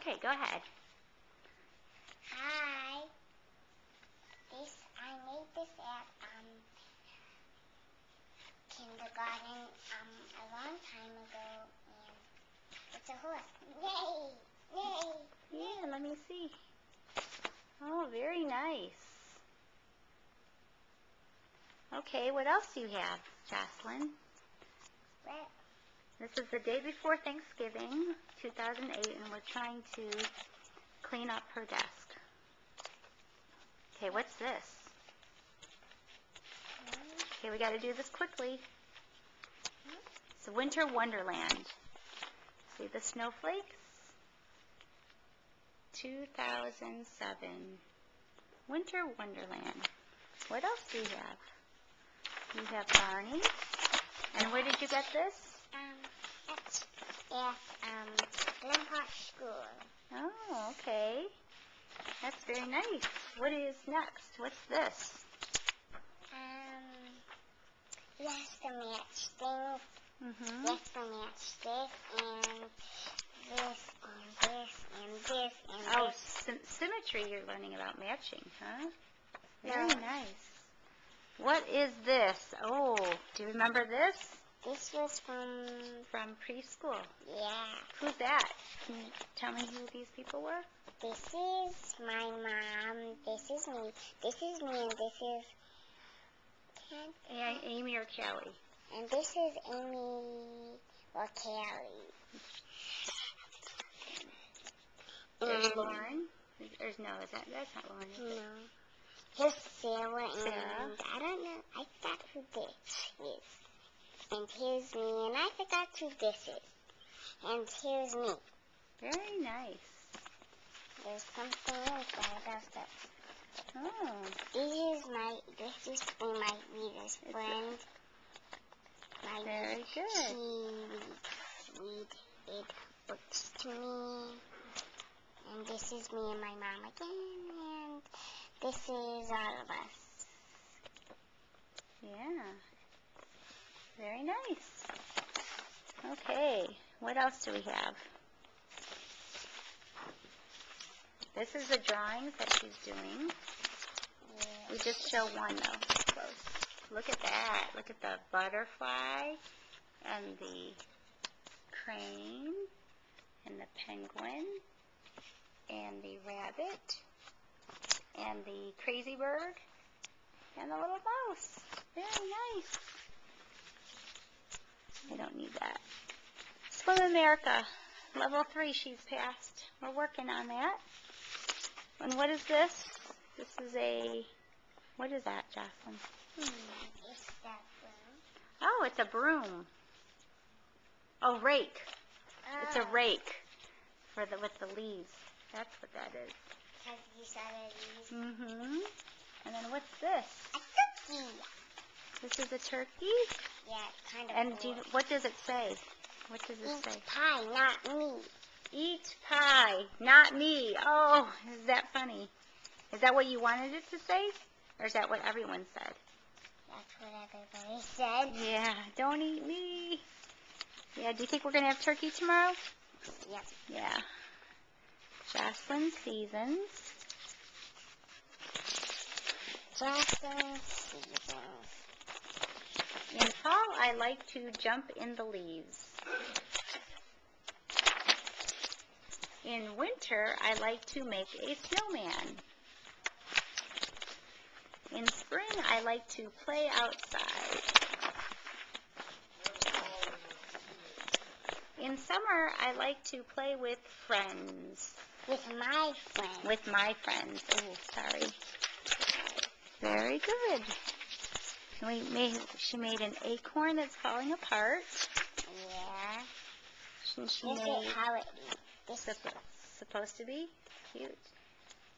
Okay, go ahead. Hi. This I made this at um kindergarten um a long time ago and it's a horse. Yay! Yay! Yeah, let me see. Oh, very nice. Okay, what else do you have, Jocelyn? Well, This is the day before Thanksgiving, 2008, and we're trying to clean up her desk. Okay, what's this? Okay, we got to do this quickly. It's a winter wonderland. See the snowflakes? 2007. Winter wonderland. What else do you have? You have Barney. And where did you get this? um at um Glenpark School. Oh, okay. That's very nice. What is next? What's this? Um yes the matchstick. Mm-hmm. Yes the matchstick and this and this and this and Oh, this. sym- symmetry you're learning about matching, huh? Very Yeah. nice. What is this? Oh, do you remember this? This was from From preschool. yeah. Who's that? Can you tell me who these people were? This is my mom. This is me. This is me, and this is. A- Amy or Callie? And this is Amy or Callie. There's Um, Lauren. There's no, is that that's not Lauren. Is it? No. Here's Sarah, and Sarah. I don't know. I forgot who this is. And here's me, and I forgot who this is. And here's me. Very nice. There's something inside of that. Oh, This is my. This is for my reader's It's friend. My very good. She reads, read it books to me. And this is me and my mom again. And this is all of us. Yeah. Very nice. Okay. What else do we have? This is the drawings that she's doing. We just show one though. Look at that. Look at the butterfly and the crane and the penguin and the rabbit and the crazy bird and the little mouse. Very nice. I don't need that. Swim America, level three she's passed. We're working on that. And what is this? This is a, what is that, Jocelyn? Hmm. Is that one? Oh, it's a broom. Oh, rake. It's a Oh, rake for the with the leaves. That's what that is. Have you saw these? Mm-hmm. And then what's this? A cookie. This is a turkey. Yeah, kind of. And do you, what does it say? What does it Eat say? pie, not me. Eat pie, not me. Oh, is that funny? Is that what you wanted it to say? Or is that what everyone said? That's what everybody said. Yeah, don't eat me. Yeah, do you think we're going to have turkey tomorrow? Yep. Yeah. Jocelyn Seasons. Jackson seasons. In fall, I like to jump in the leaves. In winter, I like to make a snowman. In spring, I like to play outside. In summer, I like to play with friends. With my friend. With my friends. Oh, sorry. Very good. We made, she made an acorn that's falling apart. Yeah. And she This made is how it This is supposed to be cute.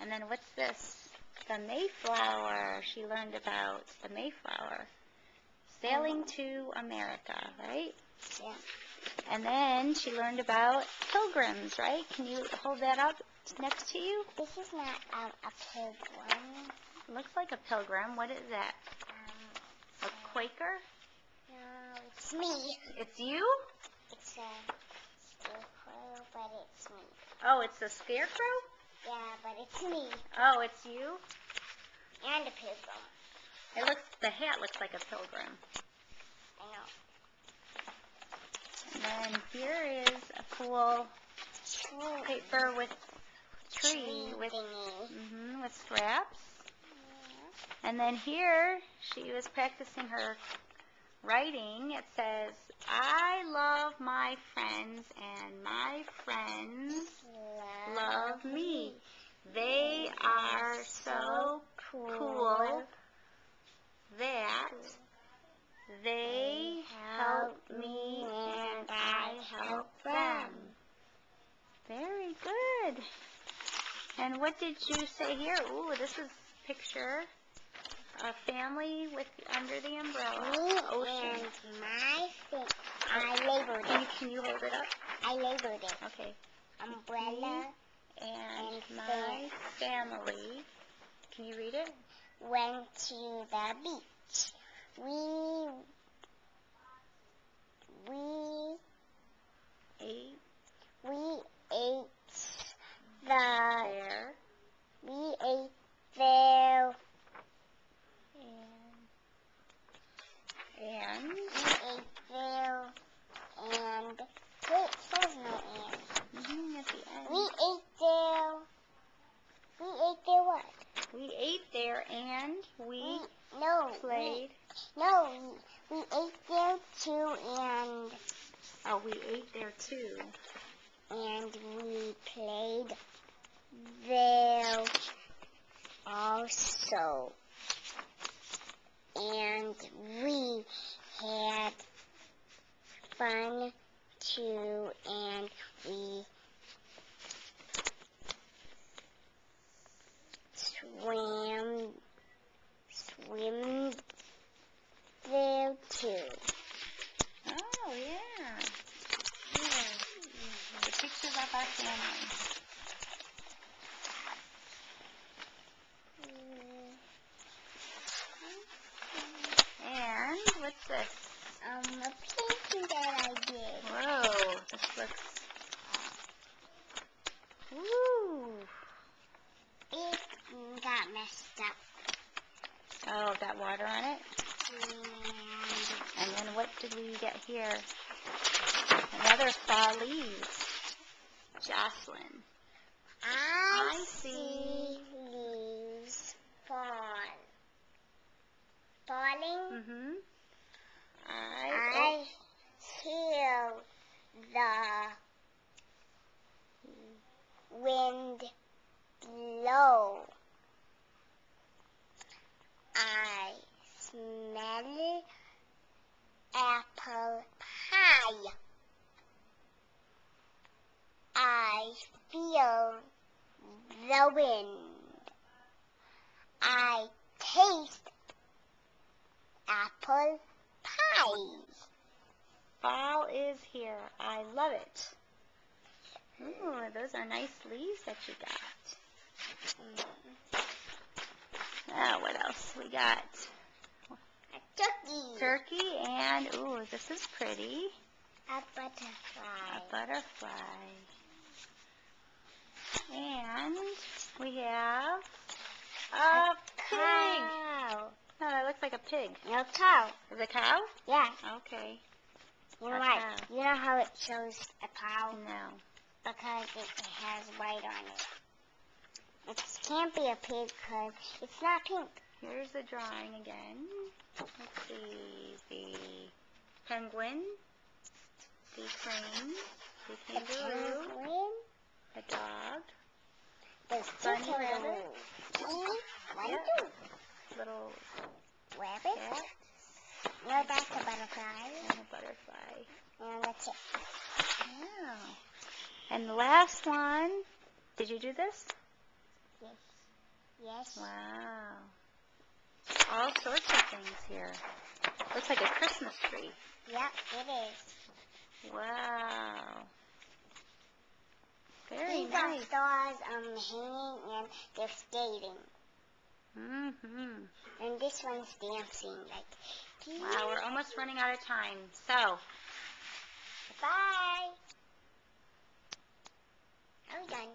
And then what's this? The Mayflower. She learned about the Mayflower. Sailing to America, right? Yeah. And then she learned about pilgrims, right? Can you hold that up next to you? This is not um, a pilgrim. Looks like a pilgrim. What is that? Quaker? no, it's me. It's you? It's a scarecrow, but it's me. Oh, it's a scarecrow? Yeah, but it's me. Oh, it's you? And a pilgrim. It looks, the hat looks like a pilgrim. I know. And then here is a cool True. paper with tree with thingy. hmm with scraps. And then here she was practicing her writing. It says, "I love my friends and my friends love me. They are so cool that they help me and I help them." Very good. And what did you say here? Ooh, this is picture. A family with under the umbrella. Me Ocean. and my thing. I labeled it. can you hold it up? I labeled it. Okay. Umbrella And And my family. Can you read it? went to the beach. We we Eight we ate the there. we ate there And and we ate there and wait, there's no and. mhm, at the end. We ate there. We ate there what? We ate there and we We no played. No, we, ate there too, and Oh, we ate there too. and we played there also. And we had fun too, and we swam, swim there. Oh yeah. The pictures of our family. And what's this? Um, a painting that I did. Whoa, this looks. Woo! It got messed up. Oh, got water on it. And then what did we get here? Another fall leaves. Jocelyn. I, I see see. leaves fall. Falling. Mm-hmm. I. I feel the wind blow. I smell apple pie. I feel the wind. I taste apple pie. Fall is here. I love it. Ooh, those are nice leaves that you got. Mm. Now, what else we got? A turkey. Turkey and, ooh, this is pretty. A butterfly. A butterfly. And we have a pig. Cow. No, that looks like a pig. No cow. Is it a cow? Yeah. Okay. You know A why? cow. You know how it shows a cow? No. Because it has white on it. It can't be a pig because it's not pink. Here's the drawing again. Let's see. The penguin, the crane, the kangaroo, the dog, There's Bunny rabbit. kangaroos. One, Yeah. two. little Rabbit. cat, No, that's a butterfly. and a butterfly. And that's it. Yeah. And the last one. Did you do this? Yes. Yes. Wow. All sorts of things here. Looks like a Christmas tree. Yep, it is. Wow. Very These nice. are stars um, hanging and they're skating. Mm hmm And this one's dancing. Like, wow, we're almost running out of time. So, bye. I'm done.